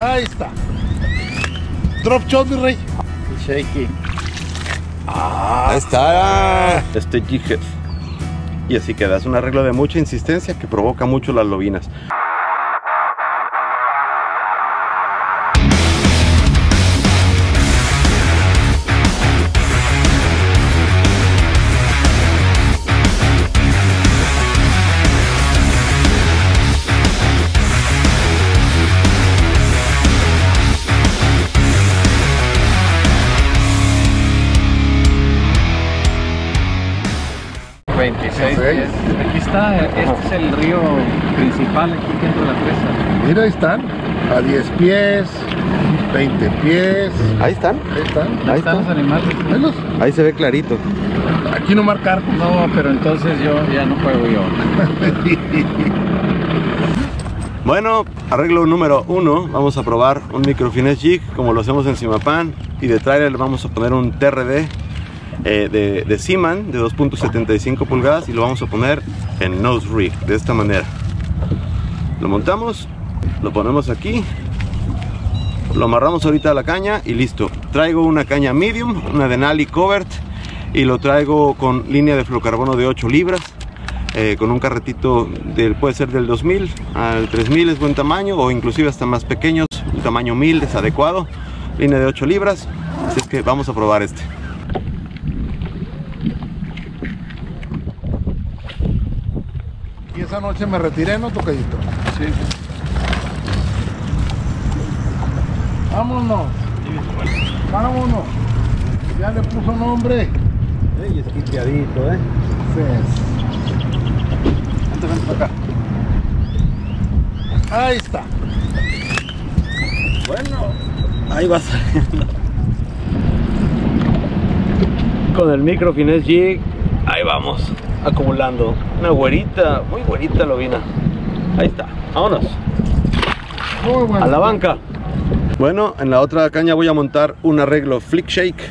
Ahí está. Drop shot, mi rey. Shaky. Ahí está. Este G-Head. Y así queda. Es un arreglo de mucha insistencia que provoca mucho las lobinas. Aquí está, este es el río principal aquí dentro de la presa. Mira, ahí están. A 10 pies, 20 pies. Ahí están. Ahí están. Ahí están los animales. Velos. Ahí se ve clarito. Aquí no marcar. No, pero entonces yo ya no juego yo. Bueno, arreglo número uno. Vamos a probar un microfines jig como lo hacemos en Simapan. Y de trailer vamos a poner un TRD eh, de, de Seaman de 2.75 pulgadas y lo vamos a poner en nose rig de esta manera. Lo montamos, lo ponemos aquí, lo amarramos ahorita a la caña y listo. Traigo una caña medium, una Denali Covert y lo traigo con línea de fluorocarbono de 8 libras. eh, con un carretito del, puede ser del 2000 al 3000 es buen tamaño o inclusive hasta más pequeños, el tamaño 1000 es adecuado, línea de 8 libras, así es que vamos a probar este. Esa noche me retiré, ¿no, tocadito? Sí. Vámonos. Vámonos. Ya le puso nombre. Y es quiteadito, ¿eh? Vente, vente para acá. Ahí está. Bueno, ahí va saliendo. Con el micro finesse jig, ahí vamos, acumulando. Una güerita, muy güerita lobina. Ahí está, vámonos. Muy bueno. A la banca. Bueno, en la otra caña voy a montar un arreglo flick shake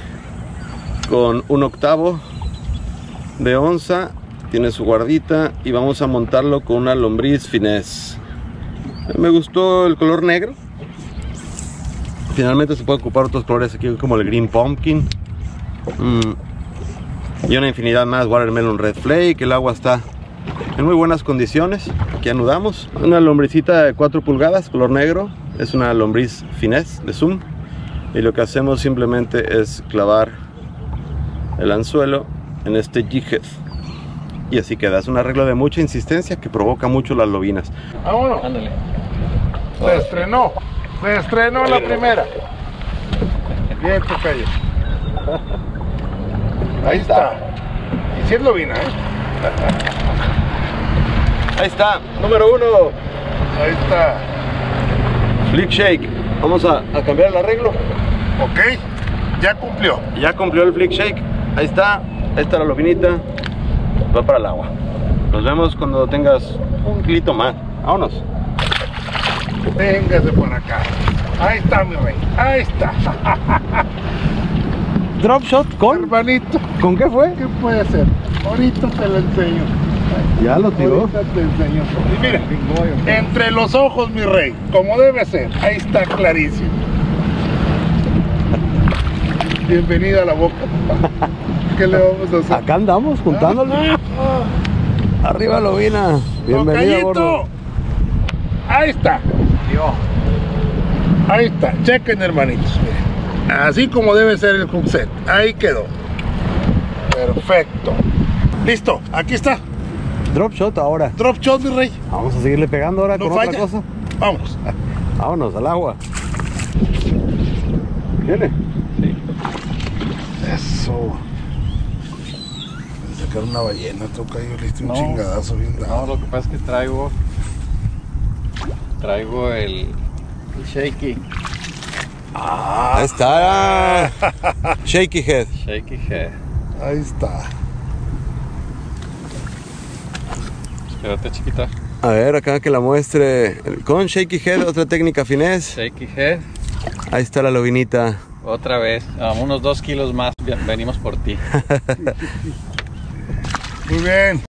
con un octavo de onza. Tiene su guardita y vamos a montarlo con una lombriz finesse. Me gustó el color negro. Finalmente se puede ocupar otros colores aquí como el green pumpkin. Mm, y una infinidad más, watermelon red flake. El agua está en muy buenas condiciones. Aquí anudamos. Una lombricita de 4 pulgadas, color negro. Es una lombriz finesse de zoom. Y lo que hacemos simplemente es clavar el anzuelo en este jig Y así queda. Es un arreglo de mucha insistencia que provoca mucho las lobinas. Vámonos. Ándale. Se estrenó. Se estrenó la primera. Bien, tocayo. Ahí está. Y si es lobina, ¿eh? Ahí está, número uno. Ahí está. Flick shake. Vamos a, a cambiar el arreglo. Ok. Ya cumplió. Ya cumplió el flick shake. Ahí está. Ahí está la lobinita. Va para el agua. Nos vemos cuando tengas un kilito más. Vámonos. Véngase por acá. Ahí está, mi rey. Ahí está. Drop shot Hermanito, ¿Con qué fue? ¿qué puede ser? Ahorita te lo enseño. Ya lo Ahorita te enseño. Y mira, entre los ojos, mi rey, como debe ser. Ahí está clarísimo. Bienvenida a la boca. ¿Qué le vamos a hacer? Acá andamos juntándolo. Arriba lobina. Bienvenido. Ahí está. Ahí está. Chequen, hermanitos. miren. Así como debe ser el hook set. Ahí quedó. Perfecto. Listo. Aquí está. Drop shot ahora. Drop shot, mi rey. Vamos a seguirle pegando ahora No con falla. otra cosa. Vamos. Vámonos al agua. ¿Viene? Eso. Voy a Sacar una ballena, toca yo le un No. chingadazo bien No, dado. lo que pasa es que traigo. Traigo el. el shaky. Ahí está. Shaky head. Shaky head. Ahí está. Espérate, chiquita. A ver, acá que la muestre. Con shaky head, otra técnica finés. Shaky head. Ahí está la lobinita. Otra vez. A unos dos kilos más. Bien, Venimos por ti. Muy bien.